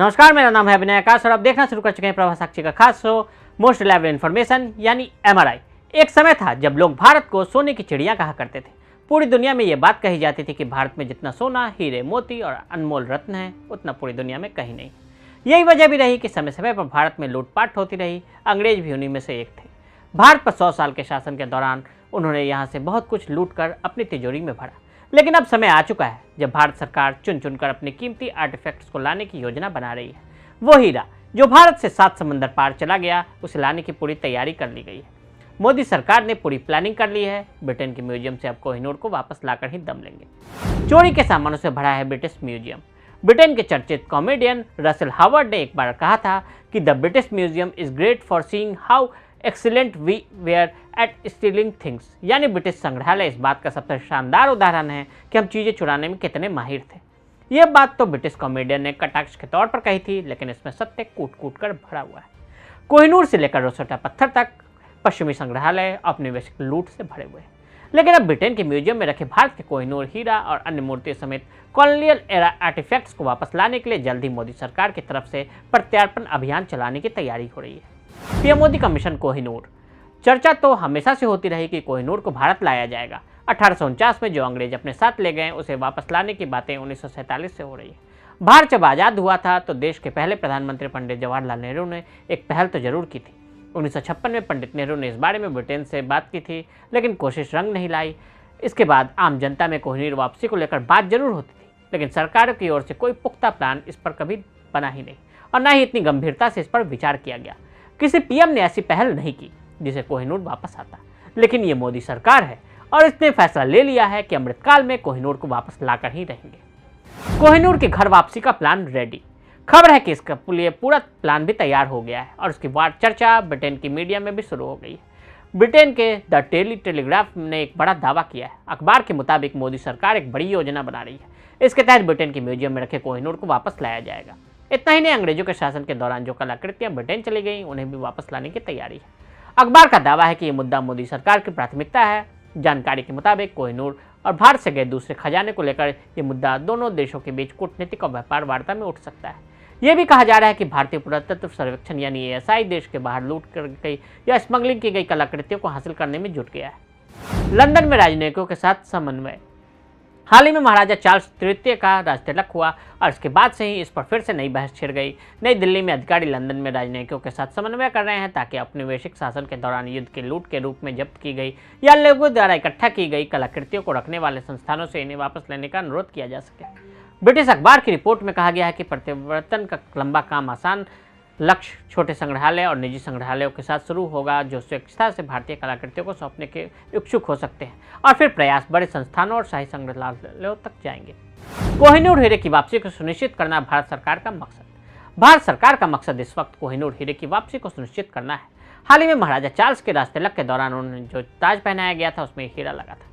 नमस्कार, मेरा नाम है अभिनय आकाश और आप देखना शुरू कर चुके हैं प्रभा साक्षी का खास शो मोस्ट रिलायबल इन्फॉर्मेशन यानी एमआरआई एक समय था जब लोग भारत को सोने की चिड़िया कहा करते थे। पूरी दुनिया में ये बात कही जाती थी कि भारत में जितना सोना, हीरे, मोती और अनमोल रत्न है, उतना पूरी दुनिया में कहीं नहीं। यही वजह भी रही कि समय समय पर भारत में लूटपाट होती रही, अंग्रेज़ भी उन्हीं में से एक थे। भारत पर सौ साल के शासन के दौरान उन्होंने यहाँ से बहुत कुछ लूट कर अपनी तिजोरी में भरा। लेकिन अब समय आ चुका है जब भारत सरकार चुन चुनकर अपने कीमती आर्टिफैक्ट्स को लाने की योजना बना रही है। वो हीरा जो भारत से सात समंदर पार चला गया, उसे लाने की पूरी तैयारी कर ली गई है। मोदी सरकार ने पूरी प्लानिंग कर ली है। ब्रिटेन के म्यूज़ियम से अब कोहिनूर को वापस लाकर ही दम लेंगे। चोरी के सामानों से भरा है ब्रिटिश म्यूज़ियम। ब्रिटेन के चर्चित कॉमेडियन रसेल हावर्ड ने एक बार कहा था कि the British Museum is great for seeing how excellent we were at stealing things यानी ब्रिटिश संग्रहालय, इस बात का सबसे शानदार उदाहरण है कि हम चीज़ें चुराने में कितने माहिर थे। यह बात तो ब्रिटिश कॉमेडियन ने कटाक्ष के तौर पर कही थी, लेकिन इसमें सत्य कूट कूट कर भरा हुआ है। कोहिनूर से लेकर रोसोटा पत्थर तक पश्चिमी संग्रहालय औपनिवेशिक लूट से भरे हुए हैं। लेकिन अब ब्रिटेन के म्यूज़ियम में रखे भारत के कोहिनूर, हीरा और अन्य मूर्तियों समेत कॉलोनियल एरा आर्टिफैक्ट्स को वापस लाने के लिए जल्द ही मोदी सरकार की तरफ़ से प्रत्यार्पण अभियान चलाने की तैयारी हो रही है। पीएम मोदी का मिशन कोहिनूर। चर्चा तो हमेशा से होती रही कि कोहिनूर को भारत लाया जाएगा। अठारह सौ उनचास में जो अंग्रेज़ अपने साथ ले गए, उसे वापस लाने की बातें उन्नीस सौ सैंतालीस से हो रही है। भारत जब आज़ाद हुआ था तो देश के पहले प्रधानमंत्री पंडित जवाहरलाल नेहरू ने एक पहल तो ज़रूर की थी। उन्नीस सौ छप्पन में पंडित नेहरू ने इस बारे में ब्रिटेन से बात की थी, लेकिन कोशिश रंग नहीं लाई। इसके बाद आम जनता में कोहिनूर वापसी को लेकर बात ज़रूर होती थी, लेकिन सरकारों की ओर से कोई पुख्ता प्लान इस पर कभी बना ही नहीं, और न ही इतनी गंभीरता से इस पर विचार किया गया। किसी पीएम ने ऐसी पहल नहीं की जिसे कोहिनूर वापस आता। लेकिन ये मोदी सरकार है और इसने फैसला ले लिया है कि अमृतकाल में कोहिनूर को वापस लाकर ही रहेंगे। कोहिनूर के घर वापसी का प्लान रेडी। खबर है कि इसका लिए पूरा प्लान भी तैयार हो गया है और उसकी बाद चर्चा ब्रिटेन की मीडिया में भी शुरू हो गई है। ब्रिटेन के द डेली टेलीग्राफ ने एक बड़ा दावा किया है। अखबार के मुताबिक मोदी सरकार एक बड़ी योजना बना रही है। इसके तहत ब्रिटेन के म्यूज़ियम में रखे कोहिनूर को वापस लाया जाएगा। इतना ही नहीं, अंग्रेज़ों के शासन के दौरान जो कलाकृतियाँ ब्रिटेन चली गई, उन्हें भी वापस लाने की तैयारी है। अखबार का दावा है कि ये मुद्दा मोदी सरकार की प्राथमिकता है। जानकारी के मुताबिक कोहिनूर और भारत से गए दूसरे खजाने को लेकर ये मुद्दा दोनों देशों के बीच कूटनीतिक और व्यापार वार्ता में उठ सकता है। यह भी कहा जा रहा है कि भारतीय पुरातत्व सर्वेक्षण यानी एएसआई देश के बाहर लूट कर गई या स्मगलिंग की गई कलाकृतियों को हासिल करने में जुट गया है। लंदन में राजनयिकों के साथ समन्वय। हाल ही में महाराजा चार्ल्स तृतीय का राजतिलक हुआ और इसके बाद से ही इस पर फिर से नई बहस छिड़ गई। नई दिल्ली में अधिकारी लंदन में राजनयिकों के साथ समन्वय कर रहे हैं ताकि औपनिवेशिक शासन के दौरान युद्ध के लूट के रूप में जब्त की गई या लोगों द्वारा इकट्ठा की गई कलाकृतियों को रखने वाले संस्थानों से इन्हें वापस लेने का अनुरोध किया जा सके। ब्रिटिश अखबार की रिपोर्ट में कहा गया है कि प्रतिवर्तन का लंबा काम आसान लक्ष्य छोटे संग्रहालय और निजी संग्रहालयों के साथ शुरू होगा, जो स्वेच्छता से भारतीय कलाकृतियों को सौंपने के इच्छुक हो सकते हैं। और फिर प्रयास बड़े संस्थानों और शाही संग्रहालयों तक जाएँगे। कोहिनूर हीरे की वापसी को सुनिश्चित करना भारत सरकार का मकसद। भारत सरकार का मकसद इस वक्त कोहिनूर हीरे की वापसी को सुनिश्चित करना है। हाल ही में महाराजा चार्ल्स के रास्ते के दौरान उन्होंने जो ताज पहनाया गया था, उसमें हीरा लगा था।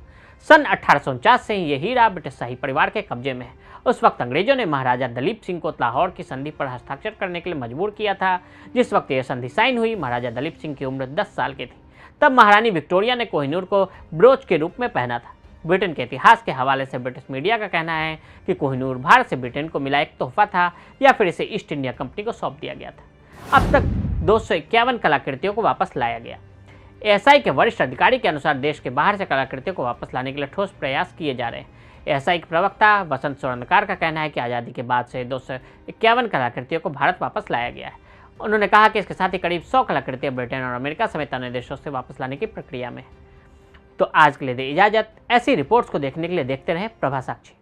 सन अठारह से ही ये हीरा ब्रिटिश शाही परिवार के कब्जे में। है उस वक्त अंग्रेज़ों ने महाराजा दलीप सिंह को लाहौर की संधि पर हस्ताक्षर करने के लिए मजबूर किया था। जिस वक्त यह संधि साइन हुई, महाराजा दलीप सिंह की उम्र 10 साल की थी। तब महारानी विक्टोरिया ने कोहिनूर को ब्रोच के रूप में पहना था। ब्रिटेन के इतिहास के हवाले से ब्रिटिश मीडिया का कहना है कि कोहिनूर भारत से ब्रिटेन को मिला एक तोहफा था या फिर इसे ईस्ट इंडिया कंपनी को सौंप दिया गया था। अब तक दो सौ इक्यावन कलाकृतियों को वापस लाया गया। एएसआई के वरिष्ठ अधिकारी के अनुसार देश के बाहर से कलाकृतियों को वापस लाने के लिए ठोस प्रयास किए जा रहे हैं। एएसआई के प्रवक्ता वसंत स्वर्णकार का कहना है कि आज़ादी के बाद से दो सौ इक्यावन कलाकृतियों को भारत वापस लाया गया है। उन्होंने कहा कि इसके साथ ही करीब सौ कलाकृतियाँ ब्रिटेन और अमेरिका समेत अन्य देशों से वापस लाने की प्रक्रिया में तो आज के लिए दे इजाज़त। ऐसी रिपोर्ट्स को देखने के लिए देखते रहें प्रभा साक्षी।